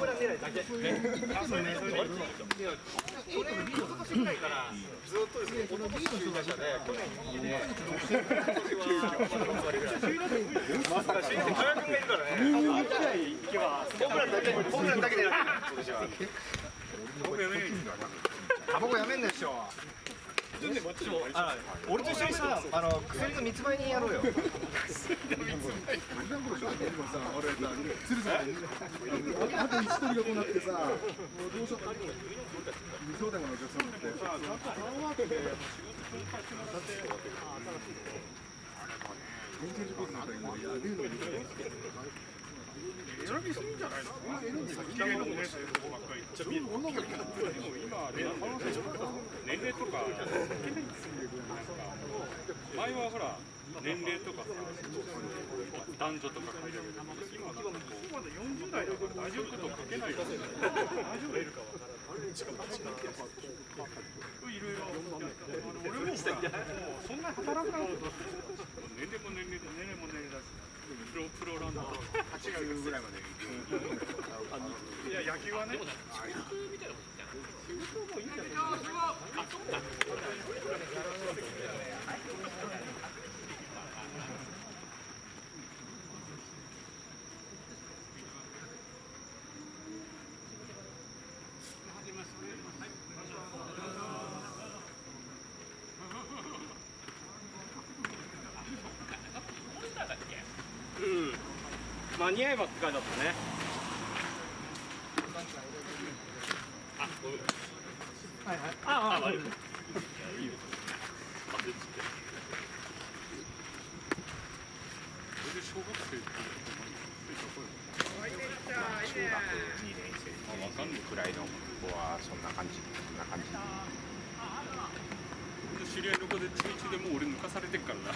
ムラン狙いだけ。あ、それね、それね。いや、去年、一昨年ぐらいから、ずっとですね、一昨年首位打者で、去年で、今年はまだ6割ぐらい。まさか首位って加賀君がいるからね。ホームランだけ、ホームランだけ狙ってる、今年は。タバコやめんでしょ。あ俺と一緒にさ、あの薬の密売人やろうよ。あと一人がこうなってさ、もうどうしようか。そうだものお客さんって。ヴィンテージコースなんだけど、やべえのに選びすぎんじゃないの綺麗なもねそういうとこばっかりでも今ね年齢とか前はほら年齢とかさ男女とか書いてあるけど今なんかまだ40代だから大丈夫と書けないから大丈夫いるかわからないしかも確かにいろいろ俺もほらもうそんな働かない年齢も年齢で年齢も年齢だしプロプロランナー8月ぐらいまでいや野球はね間に合えばって感じだったね。あ、はいはいあ、あ、悪いいよ風つってこれで。小学生ってわかんないくらいの子はそんな感じそんな感じ知り合いの子で中1でもう俺抜かされてっからな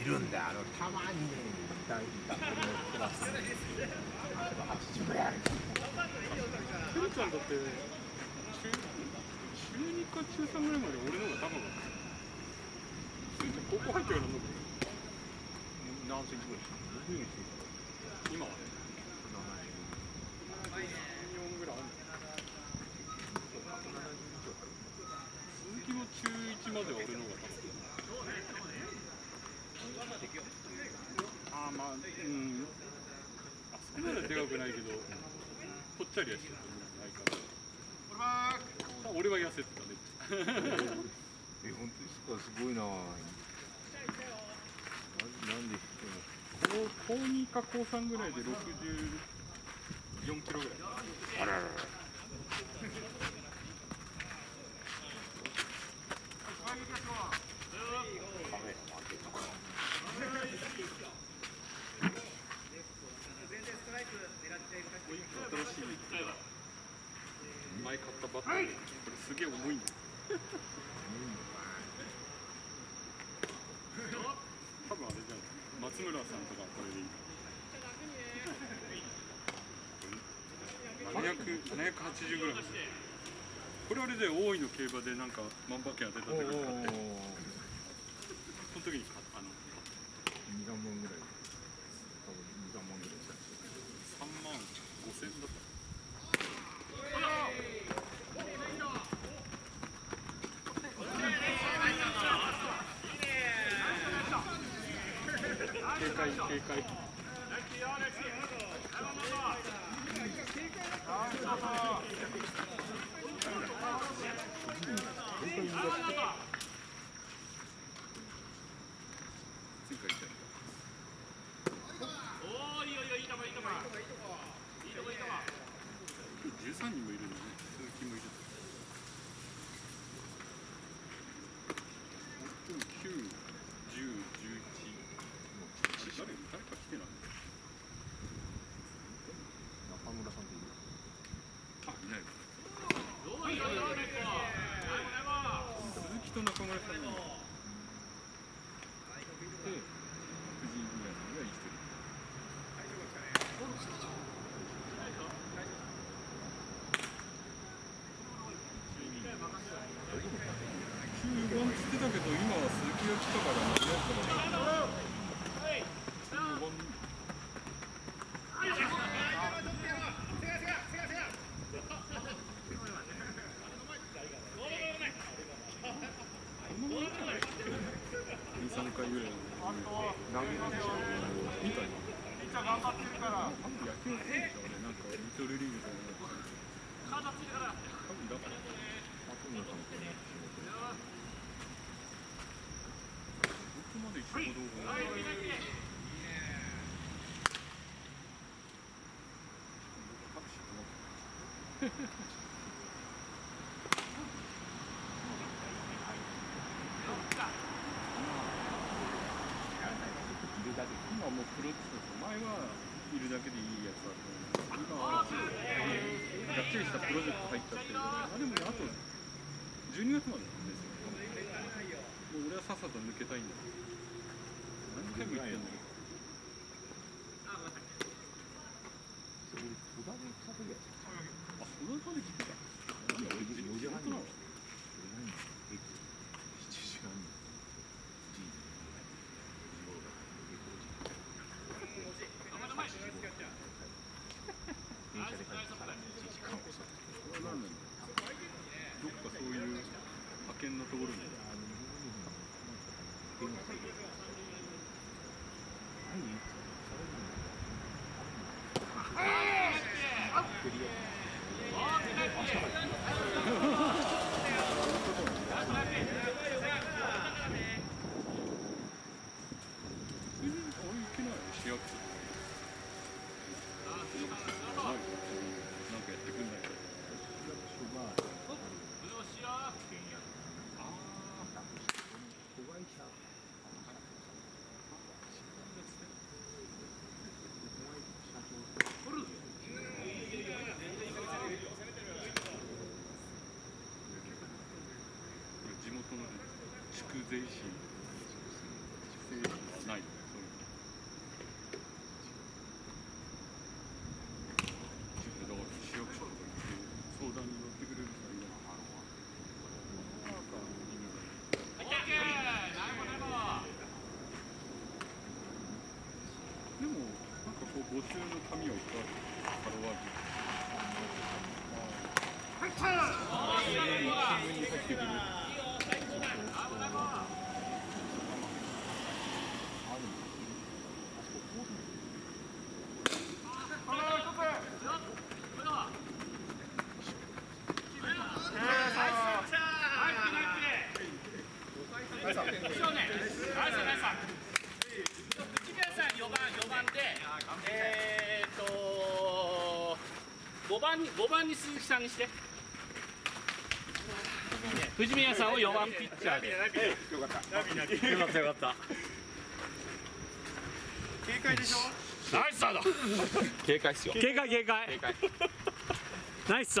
いるんだあのたまにねいたいた俺のクラス80ぐらいあるてるちゃんだって中2か中3ぐらいまで俺の方が高かったてるちゃん高校入ってからの何センチぐらい今はね4ぐらいある鈴木も中1までは俺の方が高かったあうん。あそこまででかくないけどぽっちゃりはし。てるないから俺は痩せてたねえ本当ですか？すごいな。なんで高高2か高3ぐらいで64キロぐらい。あららら新しい前買ったバットこれすげえ重いんだ多分あれじゃ村さんとかこれでいい。700 780ぐらいこれあれで大井の競馬でなんか万馬券当てた時に買ってその時に買ったあの二万本ぐらい。多分二万本ぐらいした。3万5千円だった警戒警戒13人もいるんだね鈴木もいる投げるでしょみたいな。ピッチャ頑張ってるから。多分野球選手はね、なんかリトルリーグみたいな。体ついてから。多分だから。松村さんとね、仕事。どこまで行くかどうか。Ha ha ha. もプロって前はいるだけでいいやつだったのに今はがっちりしたプロジェクト入っちゃってるからあでもねあと12月までなんですよもう俺はさっさと抜けたいんだ。何回も言ってんのよそれ戸田で来た時はあその場で来てたいや俺4時半に本当なの俺何駅7時半に1時頃だ電車で帰ってさらに1時間遅くこれは何なんだどっかそういう派遣のところにあの日本になんか電話して何サラリーマンクリア全然あれ行けない市役所ないなんかやってくんないか署が保険屋ああ子会社社長これ地元の地区税収地区税収はないよねそういうのだから市役所とか行って相談に乗ってくれる人はいるのかでもなんかこう募集の紙はいっぱいあるハロワーク新聞に入ってくるあるんだあそこ高度藤宮さん4番4番でえーっと5番に5番に鈴木さんにして。藤宮さんを4番ピッチャーで。よかったよかった。警戒でしょ？ナイススタート警戒っすよ。警戒警戒。警戒。ナイススタート